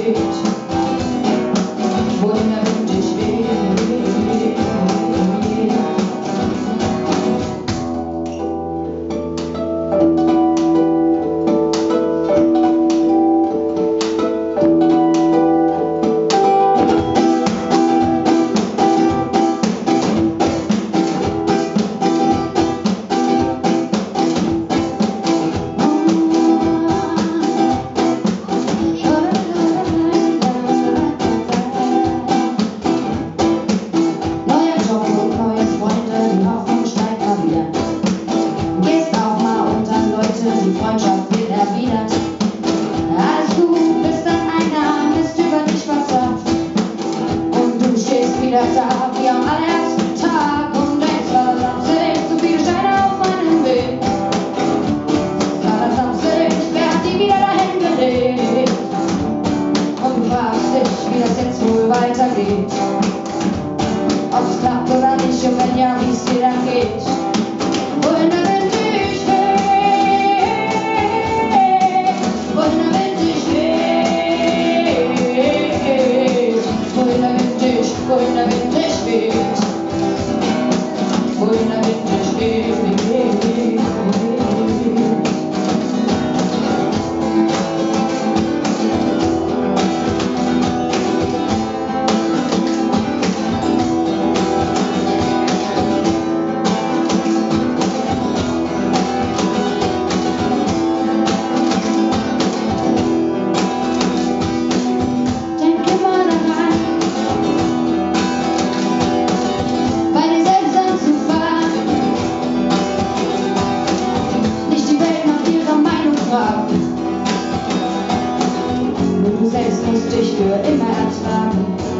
feet heute die Freundschaft wird erwidert. Als du bist dann ein Name, über dich was. Und du stehst wieder da, wie am allerersten Tag. Und denkst, verdammt sind so viele Steine auf meinem Weg. Verdammt sind, wer hat die wieder dahin gelegt? Und fragst dich, wie das jetzt wohl weitergeht. Ob's klappt oder nicht, und wenn ja, wie es dir dann geht. I'm in Nashville dich für immer ertragen.